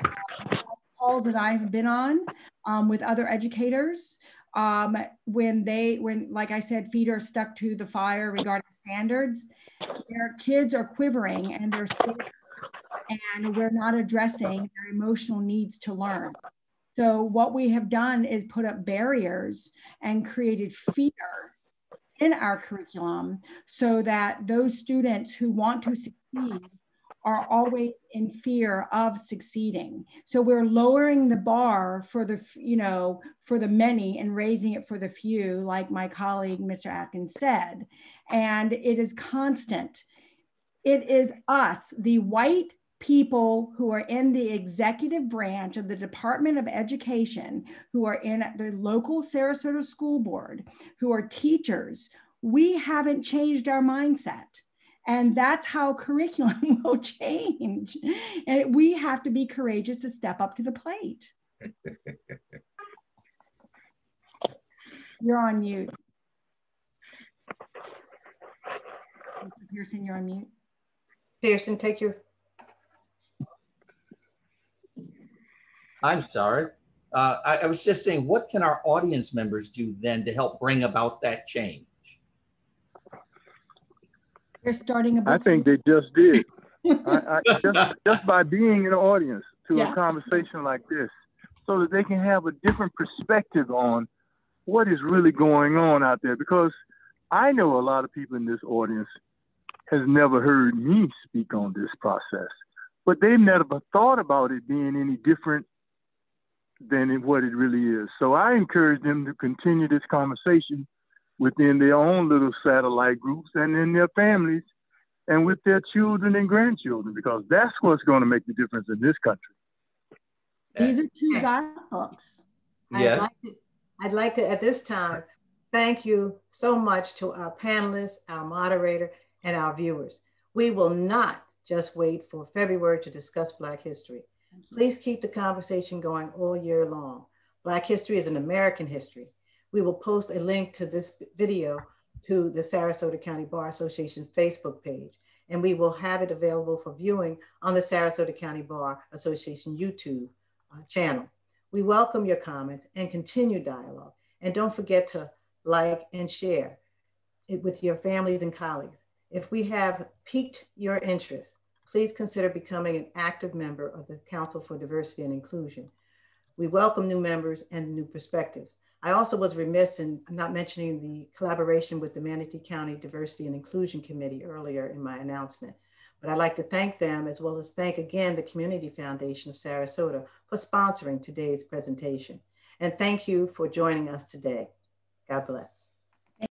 calls that I've been on um, with other educators, um, when they, when, like I said, feet are stuck to the fire regarding standards, their kids are quivering and they're and we're not addressing their emotional needs to learn. So what we have done is put up barriers and created fear in our curriculum so that those students who want to succeed are always in fear of succeeding. So we're lowering the bar for the, you know, for the many and raising it for the few, like my colleague, Mr. Atkins said. And it is constant. It is us, the white people who are in the executive branch of the Department of Education, who are in the local Sarasota School Board, who are teachers, we haven't changed our mindset. And that's how curriculum will change. And we have to be courageous to step up to the plate. You're on mute. Mr. Pearson, you're on mute. Pearson, take your I'm sorry. Uh, I, I was just saying, what can our audience members do then to help bring about that change? They're starting a I think they just did. I, I, just, just by being in the audience to yeah. a conversation like this, so that they can have a different perspective on what is really going on out there. Because I know a lot of people in this audience has never heard me speak on this process, but they've never thought about it being any different than what it really is. So I encourage them to continue this conversation within their own little satellite groups and in their families and with their children and grandchildren because that's what's going to make the difference in this country. These are two guidebooks. Yeah. I'd, like to, I'd like to, at this time, thank you so much to our panelists, our moderator, and our viewers. We will not just wait for February to discuss Black history. Please keep the conversation going all year long. Black history is an American history. We will post a link to this video to the Sarasota County Bar Association Facebook page, and we will have it available for viewing on the Sarasota County Bar Association YouTube uh, channel. We welcome your comments and continue dialogue. And don't forget to like and share it with your families and colleagues. If we have piqued your interest, please consider becoming an active member of the Council for Diversity and Inclusion. We welcome new members and new perspectives. I also was remiss in not mentioning the collaboration with the Manatee County Diversity and Inclusion Committee earlier in my announcement. But I'd like to thank them as well as thank again the Community Foundation of Sarasota for sponsoring today's presentation. And thank you for joining us today. God bless.